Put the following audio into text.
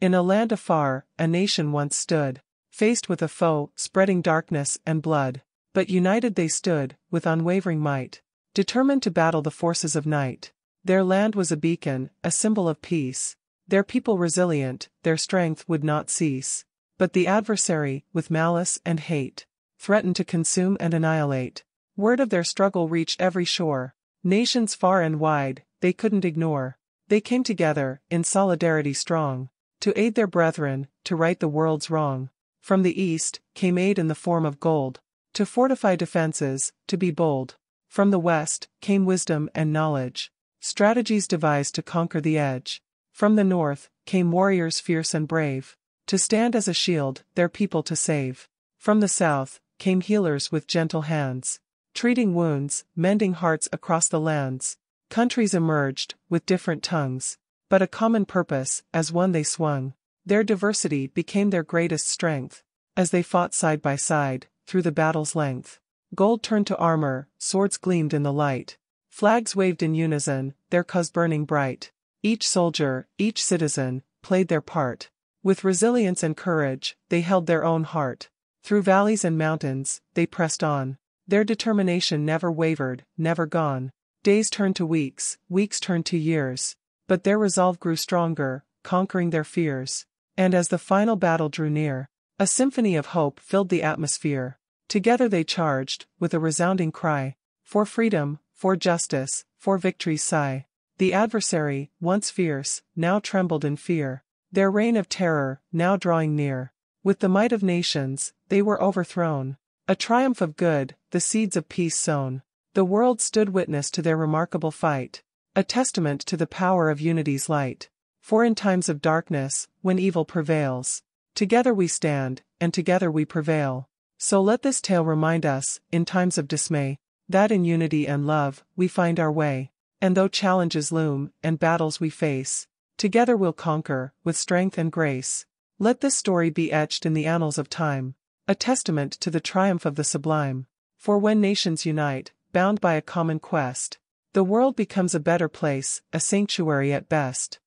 In a land afar, a nation once stood, faced with a foe, spreading darkness and blood. But united they stood, with unwavering might, determined to battle the forces of night. Their land was a beacon, a symbol of peace. Their people resilient, their strength would not cease. But the adversary, with malice and hate, threatened to consume and annihilate. Word of their struggle reached every shore. Nations far and wide, they couldn't ignore. They came together, in solidarity strong, to aid their brethren, to right the world's wrong. From the east, came aid in the form of gold, to fortify defenses, to be bold. From the west, came wisdom and knowledge, strategies devised to conquer the edge. From the north, came warriors fierce and brave, to stand as a shield, their people to save. From the south, came healers with gentle hands, treating wounds, mending hearts across the lands. Countries emerged, with different tongues, but a common purpose, as one they swung. Their diversity became their greatest strength, as they fought side by side, through the battle's length. Gold turned to armor, swords gleamed in the light. Flags waved in unison, their cause burning bright. Each soldier, each citizen, played their part. With resilience and courage, they held their own heart. Through valleys and mountains, they pressed on. Their determination never wavered, never gone. Days turned to weeks, weeks turned to years. But their resolve grew stronger, conquering their fears. And as the final battle drew near, a symphony of hope filled the atmosphere. Together they charged, with a resounding cry, for freedom, for justice, for victory's sigh. The adversary, once fierce, now trembled in fear. Their reign of terror, now drawing near. With the might of nations, they were overthrown. A triumph of good, the seeds of peace sown. The world stood witness to their remarkable fight. A testament to the power of unity's light. For in times of darkness, when evil prevails, together we stand, and together we prevail. So let this tale remind us, in times of dismay, that in unity and love, we find our way. And though challenges loom, and battles we face, together we'll conquer, with strength and grace. Let this story be etched in the annals of time, a testament to the triumph of the sublime. For when nations unite, bound by a common quest, the world becomes a better place, a sanctuary at best.